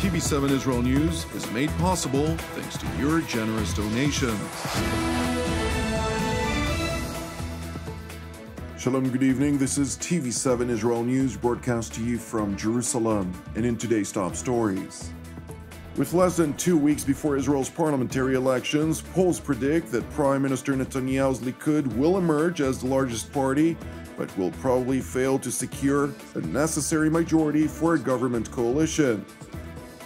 TV7 Israel News is made possible thanks to your generous donations. Shalom, good evening. This is TV7 Israel News broadcast to you from Jerusalem. And in today's top stories. With less than two weeks before Israel's parliamentary elections, polls predict that Prime Minister Netanyahu's Likud will emerge as the largest party, but will probably fail to secure the necessary majority for a government coalition.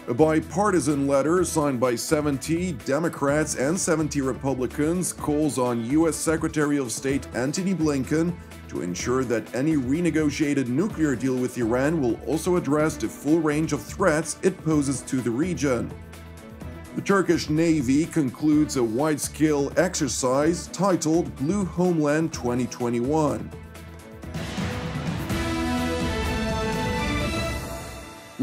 A bipartisan letter signed by 70 Democrats and 70 Republicans calls on U.S. Secretary of State Antony Blinken to ensure that any renegotiated nuclear deal with Iran will also address the full range of threats it poses to the region. The Turkish Navy concludes a wide scale exercise titled Blue Homeland 2021.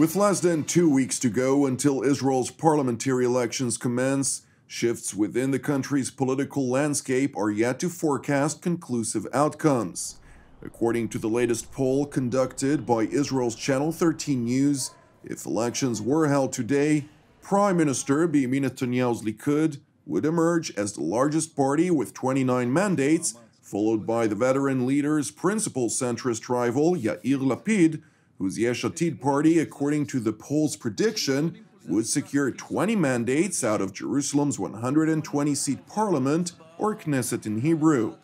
With less than two weeks to go until Israel's parliamentary elections commence, shifts within the country's political landscape are yet to forecast conclusive outcomes. According to the latest poll conducted by Israel's Channel 13 News, if elections were held today, Prime Minister Benjamin Netanyahu's Likud would emerge as the largest party with 29 mandates, followed by the veteran leader's principal centrist rival Yair Lapid, whose Yesh Atid party, according to the poll's prediction, would secure 20 mandates out of Jerusalem's 120 seat parliament, or Knesset in Hebrew.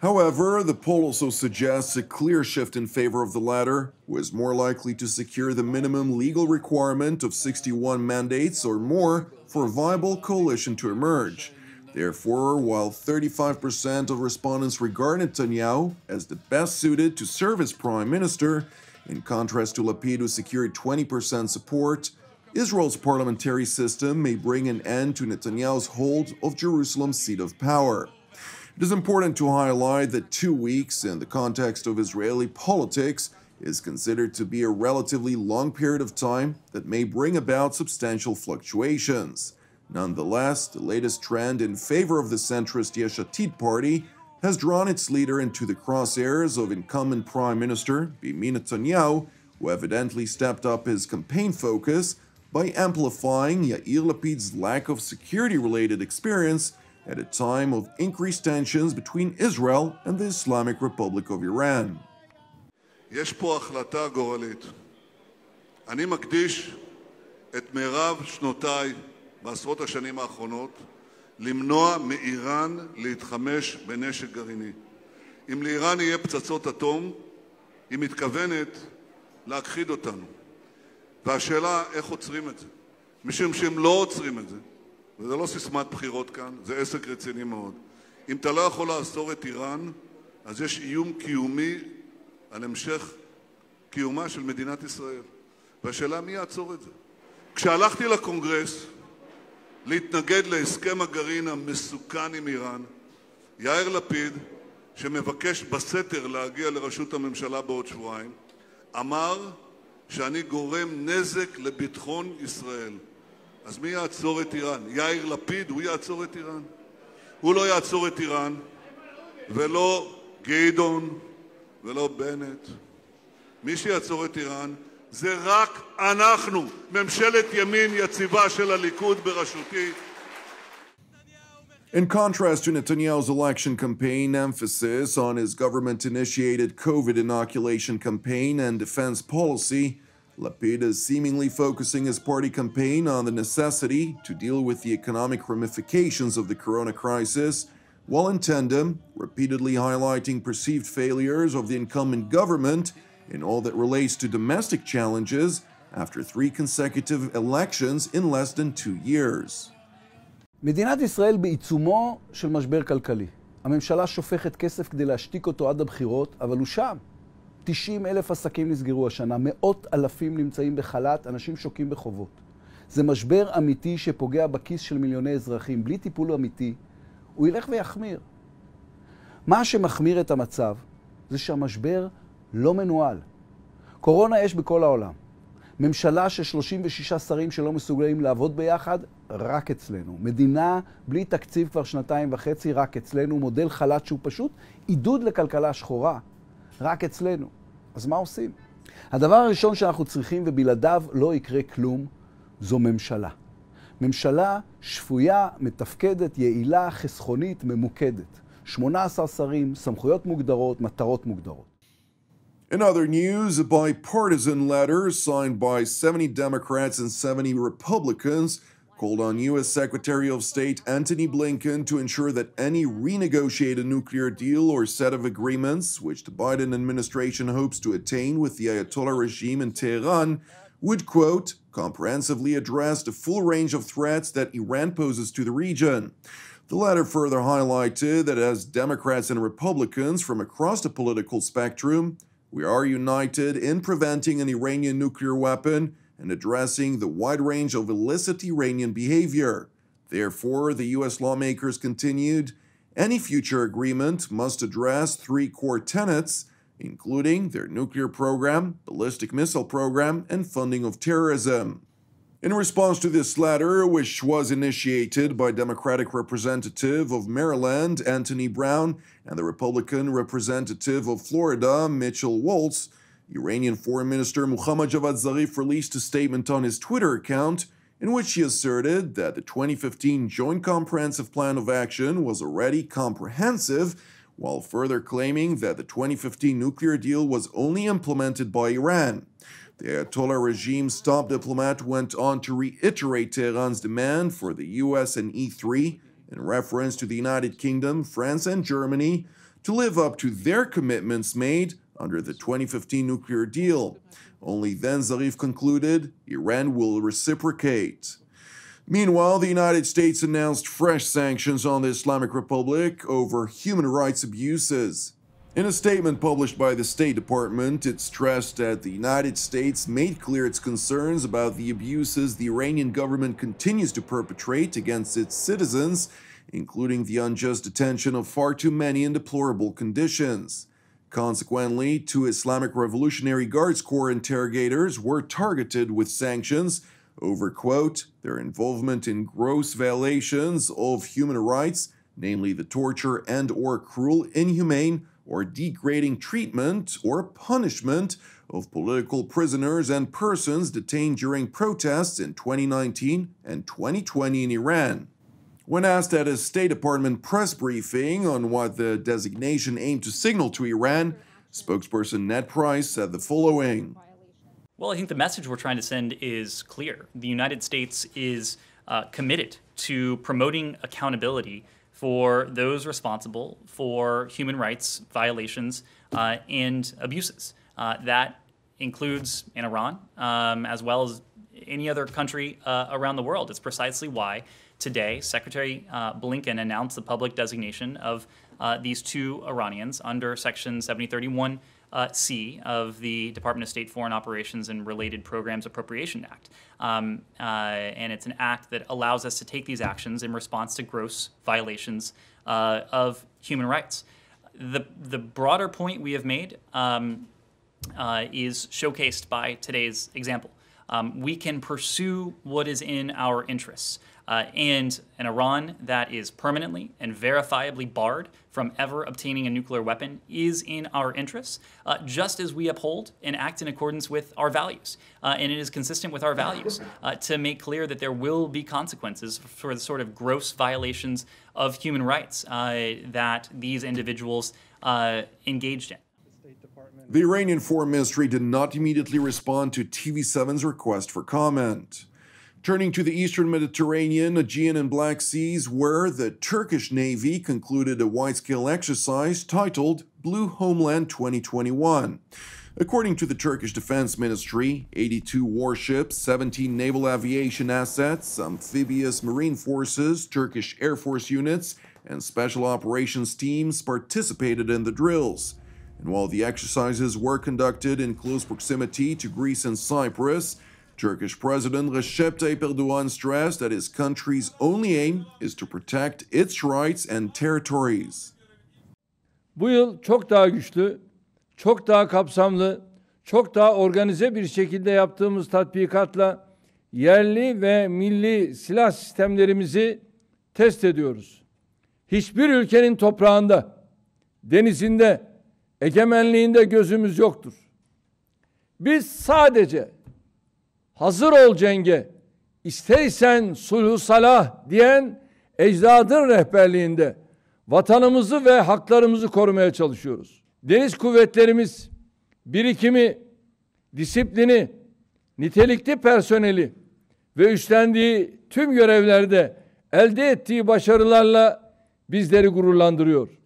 However, the poll also suggests a clear shift in favor of the latter, who is more likely to secure the minimum legal requirement of 61 mandates or more for a viable coalition to emerge. Therefore, while 35% of respondents regard Netanyahu as the best suited to serve as prime minister, in contrast to Lapid, who secured 20% support, Israel's parliamentary system may bring an end to Netanyahu's hold of Jerusalem's seat of power. It is important to highlight that two weeks in the context of Israeli politics is considered to be a relatively long period of time that may bring about substantial fluctuations. Nonetheless, the latest trend in favor of the centrist Yesh Atid party has drawn its leader into the crosshairs of incumbent Prime Minister Benjamin Netanyahu, who evidently stepped up his campaign focus by amplifying Yair Lapid's lack of security-related experience at a time of increased tensions between Israel and the Islamic Republic of Iran. יש פה החלטה גורלית. אני מקדיש את מירב שנותיי בעשרות השנים האחרונות למנוע מאיראן להתחמש בנשק גרעיני. אם לאיראן יהיה פצצות אטום, היא מתכוונת להכחיד אותנו. והשאלה איך עוצרים את זה. משום שהם לא עוצרים את זה, וזה לא ססמת בחירות כאן, זה עסק רציני מאוד. אם אתה לא יכול לעצור את איראן, אז יש איום קיומי על המשך קיומה של מדינת ישראל. והשאלה מי יעצור את זה. כשהלכתי לקונגרס להתנגד להסכם הגרעין המסוכן עם איראן, יאיר לפיד, שמבקש בסתר להגיע לראשות הממשלה בעוד שבועיים, אמר שאני גורם נזק לביטחון ישראל. אז מי יעצור את איראן? יאיר לפיד, הוא יעצור את איראן? הוא לא יעצור את איראן, ולא גדעון, ולא בנט. מי שיעצור את איראן זה רק אנחנו, ממשלת ימין יציבה של הליכוד בראשותי. In contrast to Netanyahu's election campaign emphasis on his government initiated COVID inoculation campaign and defense policy, Lapid is seemingly focusing his party campaign on the necessity to deal with the economic ramifications of the corona crisis, while in tandem, repeatedly highlighting perceived failures of the incumbent government in all that relates to domestic challenges after three consecutive elections in less than two years. מדינת ישראל בעיצומו של משבר כלכלי. הממשלה שופכת כסף כדי להשתיק אותו עד הבחירות, אבל הוא שם. 90 אלף עסקים נסגרו השנה, מאות אלפים נמצאים בחל"ת, אנשים שוקים בחובות. זה משבר אמיתי שפוגע בכיס של מיליוני אזרחים. בלי טיפול אמיתי, הוא ילך ויחמיר. מה שמחמיר את המצב זה שהמשבר לא מנוהל. קורונה יש בכל העולם. ממשלה של 36 שרים שלא מסוגלים לעבוד ביחד, רק אצלנו. מדינה בלי תקציב כבר שנתיים וחצי, רק אצלנו. מודל חל"ת שהוא פשוט עידוד לכלכלה שחורה, רק אצלנו. אז מה עושים? הדבר הראשון שאנחנו צריכים, ובלעדיו לא יקרה כלום, זו ממשלה. ממשלה שפויה, מתפקדת, יעילה, חסכונית, ממוקדת. 18 שרים, סמכויות מוגדרות, מטרות מוגדרות. In other news, a bipartisan letter signed by 70 Democrats and 70 Republicans called on U.S. Secretary of State Antony Blinken to ensure that any renegotiated nuclear deal or set of agreements, which the Biden administration hopes to attain with the Ayatollah regime in Tehran, would, quote, comprehensively address the full range of threats that Iran poses to the region. The letter further highlighted that as Democrats and Republicans from across the political spectrum, we are united in preventing an Iranian nuclear weapon and addressing the wide range of illicit Iranian behavior. Therefore, the U.S. lawmakers continued any future agreement must address three core tenets, including their nuclear program, ballistic missile program, and funding of terrorism. In response to this letter, which was initiated by Democratic Representative of Maryland Anthony Brown and the Republican Representative of Florida Michael Waltz, Iranian Foreign Minister Muhammad Javad Zarif released a statement on his Twitter account in which he asserted that the 2015 Joint Comprehensive Plan of Action was already comprehensive, while further claiming that the 2015 nuclear deal was only implemented by Iran. The Ayatollah regime's top diplomat went on to reiterate Tehran's demand for the US and E3, in reference to the United Kingdom, France, and Germany, to live up to their commitments made under the 2015 nuclear deal. Only then, Zarif concluded, Iran will reciprocate. Meanwhile, the United States announced fresh sanctions on the Islamic Republic over human rights abuses. In a statement published by the State Department, it stressed that the United States made clear its concerns about the abuses the Iranian government continues to perpetrate against its citizens, including the unjust detention of far too many in deplorable conditions. Consequently, two Islamic Revolutionary Guards Corps interrogators were targeted with sanctions over, quote, their involvement in gross violations of human rights, namely the torture and or cruel, inhumane, or degrading treatment or punishment of political prisoners and persons detained during protests in 2019 and 2020 in Iran. When asked at a State Department press briefing on what the designation aimed to signal to Iran, spokesperson Ned Price said the following. Well, I think the message we're trying to send is clear. The United States is uh, committed to promoting accountability for those responsible for human rights violations uh, and abuses. Uh, that includes in Iran, um, as well as any other country uh, around the world. It's precisely why today Secretary uh, Blinken announced the public designation of uh, these two Iranians under Section 7031 uh, C of the Department of State Foreign Operations and Related Programs Appropriation Act. Um, uh, and it's an act that allows us to take these actions in response to gross violations uh, of human rights. The, the broader point we have made um, uh, is showcased by today's example. Um, we can pursue what is in our interests. Uh, and an Iran that is permanently and verifiably barred from ever obtaining a nuclear weapon is in our interests, uh, just as we uphold and act in accordance with our values. Uh, and it is consistent with our values uh, to make clear that there will be consequences for the sort of gross violations of human rights uh, that these individuals uh, engaged in. The Iranian Foreign Ministry did not immediately respond to TV7's request for comment. Turning to the eastern Mediterranean, Aegean, and Black Seas, where the Turkish Navy concluded a wide scale exercise titled Blue Homeland 2021. According to the Turkish Defense Ministry, 82 warships, 17 naval aviation assets, amphibious marine forces, Turkish Air Force units, and special operations teams participated in the drills. And while the exercises were conducted in close proximity to Greece and Cyprus, Turkish President Recep Tayyip Erdogan stressed that his country's only aim is to protect its rights and territories. Bu yıl çok daha güçlü, çok daha kapsamlı, çok daha organize bir şekilde yaptığımız tatbikatla yerli ve milli silah sistemlerimizi test ediyoruz. Hiçbir ülkenin toprağında, denizinde, egemenliğinde gözümüz yoktur. Biz sadece hazır ol cenge, ister isen sulhu salah diyen ecdadın rehberliğinde vatanımızı ve haklarımızı korumaya çalışıyoruz. Deniz kuvvetlerimiz birikimi, disiplini, nitelikli personeli ve üstlendiği tüm görevlerde elde ettiği başarılarla bizleri gururlandırıyor.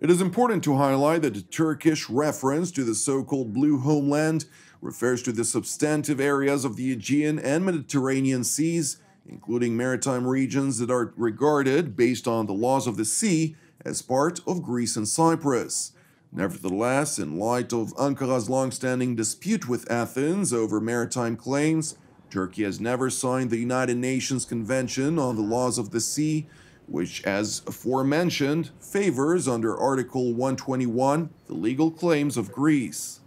It is important to highlight that the Turkish reference to the so-called Blue Homeland refers to the substantive areas of the Aegean and Mediterranean seas, including maritime regions that are regarded, based on the laws of the sea, as part of Greece and Cyprus. Nevertheless, in light of Ankara's long-standing dispute with Athens over maritime claims, Turkey has never signed the United Nations Convention on the Laws of the Sea, which, as aforementioned, favors under Article 121 the legal claims of Greece.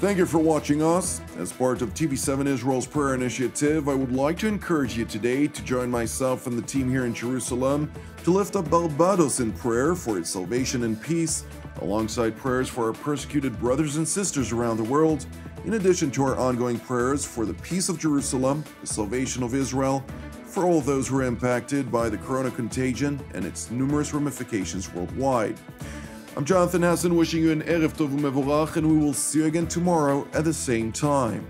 Thank you for watching us. As part of TV7 Israel's prayer initiative, I would like to encourage you today to join myself and the team here in Jerusalem to lift up Barbados in prayer for its salvation and peace, alongside prayers for our persecuted brothers and sisters around the world, in addition to our ongoing prayers for the peace of Jerusalem, the salvation of Israel, for all those who are impacted by the corona contagion and its numerous ramifications worldwide. I'm Jonathan Hessen wishing you an Erev Tov Mevorach, and we will see you again tomorrow at the same time.